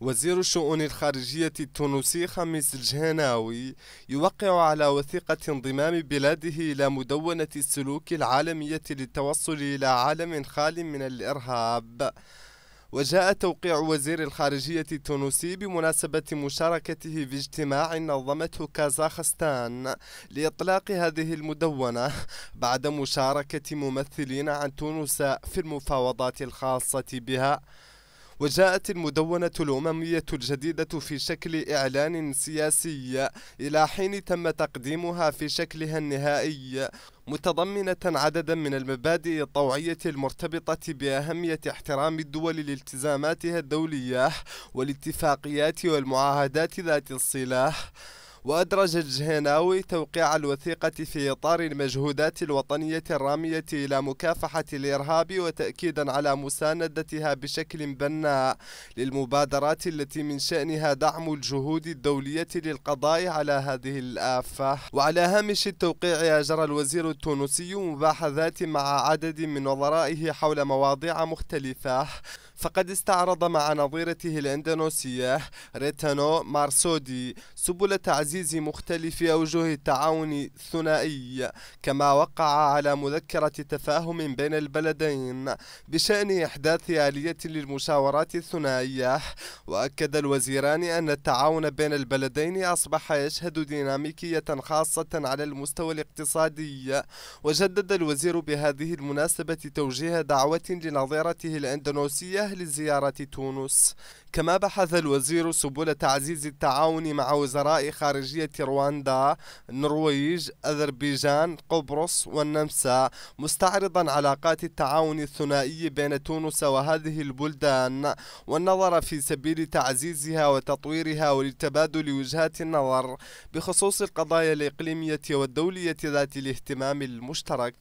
وزير الشؤون الخارجية التونسي خميس الجهناوي يوقع على وثيقة انضمام بلاده إلى مدونة السلوك العالمية للتوصل إلى عالم خال من الإرهاب. وجاء توقيع وزير الخارجية التونسي بمناسبة مشاركته في اجتماع نظمته كازاخستان لإطلاق هذه المدونة بعد مشاركة ممثلين عن تونس في المفاوضات الخاصة بها. وجاءت المدونة الأممية الجديدة في شكل إعلان سياسي إلى حين تم تقديمها في شكلها النهائي متضمنة عددا من المبادئ الطوعية المرتبطة بأهمية احترام الدول لالتزاماتها الدولية والاتفاقيات والمعاهدات ذات الصلاح. وأدرج الجهناوي توقيع الوثيقة في إطار المجهودات الوطنية الرامية إلى مكافحة الإرهاب وتأكيدا على مساندتها بشكل بناء للمبادرات التي من شأنها دعم الجهود الدولية للقضاء على هذه الآفة. وعلى هامش التوقيع أجرى الوزير التونسي مباحثات مع عدد من وزرائه حول مواضيع مختلفة. فقد استعرض مع نظيرته الإندونيسية ريتانو مارسودي سبل تعزيز مختلف أوجه التعاون الثنائي كما وقع على مذكرة تفاهم بين البلدين بشأن إحداث آلية للمشاورات الثنائية. وأكد الوزيران أن التعاون بين البلدين أصبح يشهد ديناميكية خاصة على المستوى الاقتصادي. وجدد الوزير بهذه المناسبة توجيه دعوة لنظيرته الإندونيسية لزيارة تونس. كما بحث الوزير سبل تعزيز التعاون مع وزراء خارجية رواندا النرويج أذربيجان قبرص والنمسا مستعرضا علاقات التعاون الثنائي بين تونس وهذه البلدان. والنظر في سبيل تعزيزها وتطويرها ولتبادل وجهات النظر بخصوص القضايا الإقليمية والدولية ذات الاهتمام المشترك.